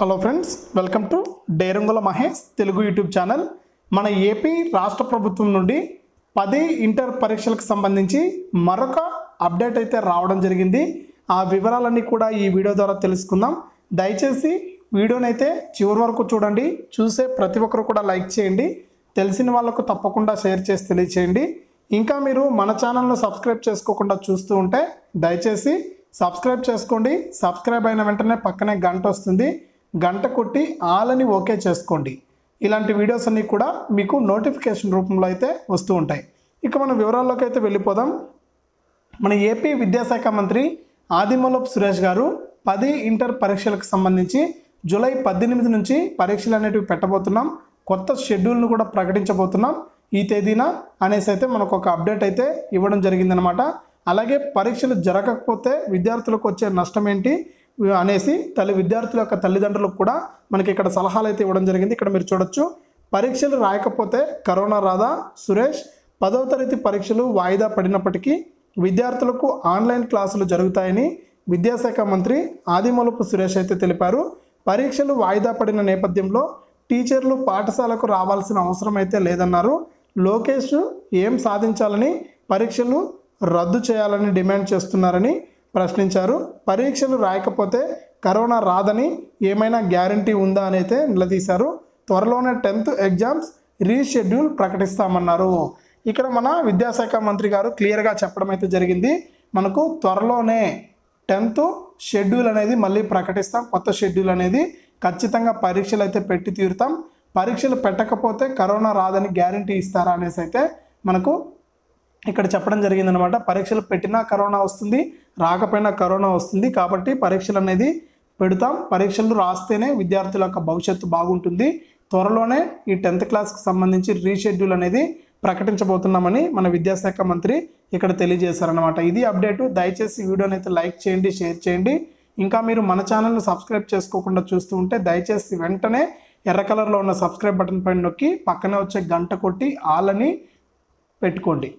Hello friends welcome to Derangula Mahesh Telugu YouTube channel మన AP రాష్ట్ర ప్రభుత్వం నుండి పది ఇంటర్ పరీక్షలకు సంబంధించి మరొక అప్డేట్ అయితే రావడం జరిగింది. ఆ వివరాలన్నీ కూడా ఈ వీడియో ద్వారా తెలుసుకుందాం. దయచేసి వీడియోనైతే చివరి వరకు చూడండి. చూసే ప్రతి ఒక్కరు కూడా లైక్ చేయండి. తెలిసిన వాళ్ళకు తప్పకుండా షేర్ చేసి తెలియచేయండి. ఇంకా మీరు మన ఛానల్ను సబ్స్క్రైబ్ చేసుకోకుండా చూస్తూ ఉంటే దయచేసి సబ్స్క్రైబ్ చేసుకోండి. సబ్స్క్రైబ్ అయిన వెంటనే పక్కనే గంట వస్తుంది. గంట కొట్టి ఆల్ అని ఓకే చేసుకోండి. ఇలాంటి వీడియోస్ అన్నీ కూడా మీకు నోటిఫికేషన్ రూపంలో అయితే వస్తూ ఉంటాయి. ఇక మన వివరాల్లోకి అయితే వెళ్ళిపోదాం. మన ఏపీ విద్యాశాఖ మంత్రి ఆదిమూలపు సురేష్ గారు పది ఇంటర్ పరీక్షలకు సంబంధించి జూలై పద్దెనిమిది నుంచి పరీక్షలు అనేటివి పెట్టబోతున్నాం. కొత్త షెడ్యూల్ను కూడా ప్రకటించబోతున్నాం. ఈ తేదీన అనేసి అయితే మనకు ఒక అప్డేట్ అయితే ఇవ్వడం జరిగిందనమాట అలాగే పరీక్షలు జరగకపోతే విద్యార్థులకు వచ్చే నష్టం ఏంటి? అనేసి తల్లి విద్యార్థుల యొక్క తల్లిదండ్రులకు కూడా మనకి ఇక్కడ సలహాలు అయితే ఇవ్వడం జరిగింది. ఇక్కడ మీరు చూడొచ్చు. పరీక్షలు రాయకపోతే కరోనా రాదా సురేష్ పదవ తరగతి పరీక్షలు వాయిదా పడినప్పటికీ విద్యార్థులకు ఆన్లైన్ క్లాసులు జరుగుతాయని విద్యాశాఖ మంత్రి ఆదిమూలపు సురేష్ అయితే తెలిపారు. పరీక్షలు వాయిదా పడిన నేపథ్యంలో టీచర్లు పాఠశాలకు రావాల్సిన అవసరం అయితే లేదన్నారు. లోకేష్ ఏం సాధించాలని పరీక్షలు రద్దు చేయాలని డిమాండ్ చేస్తున్నారని ప్రశ్నించారు. పరీక్షలు రాయకపోతే కరోనా రాదని ఏమైనా గ్యారంటీ ఉందా అని అయితే నిలదీశారు. త్వరలోనే టెన్త్ ఎగ్జామ్స్ రీషెడ్యూల్ ప్రకటిస్తామన్నారు. ఇక్కడ మన విద్యాశాఖ మంత్రి గారు క్లియర్గా చెప్పడం అయితే జరిగింది. మనకు త్వరలోనే టెన్త్ షెడ్యూల్ అనేది మళ్ళీ ప్రకటిస్తాం. కొత్త షెడ్యూల్ అనేది ఖచ్చితంగా పరీక్షలు అయితే పెట్టి తీరుతాం. పరీక్షలు పెట్టకపోతే కరోనా రాదని గ్యారంటీ ఇస్తారా అనేసి అయితే మనకు ఇక్కడ చెప్పడం జరిగిందనమాట పరీక్షలు పెట్టినా కరోనా వస్తుంది రాకపోయినా కరోనా వస్తుంది. కాబట్టి పరీక్షలు అనేది పెడతాం. పరీక్షలు రాస్తేనే విద్యార్థుల యొక్క భవిష్యత్తు బాగుంటుంది. త్వరలోనే ఈ టెన్త్ క్లాస్కి సంబంధించి రీషెడ్యూల్ అనేది ప్రకటించబోతున్నామని మన విద్యాశాఖ మంత్రి ఇక్కడ తెలియజేశారనమాట ఇది అప్డేటు. దయచేసి వీడియోని అయితే లైక్ చేయండి షేర్ చేయండి. ఇంకా మీరు మన ఛానల్ను సబ్స్క్రైబ్ చేసుకోకుండా చూస్తూ ఉంటే దయచేసి వెంటనే ఎర్ర కలర్లో ఉన్న సబ్స్క్రైబ్ బటన్ పైన నొక్కి పక్కనే వచ్చే గంట కొట్టి ఆలని పెట్టుకోండి.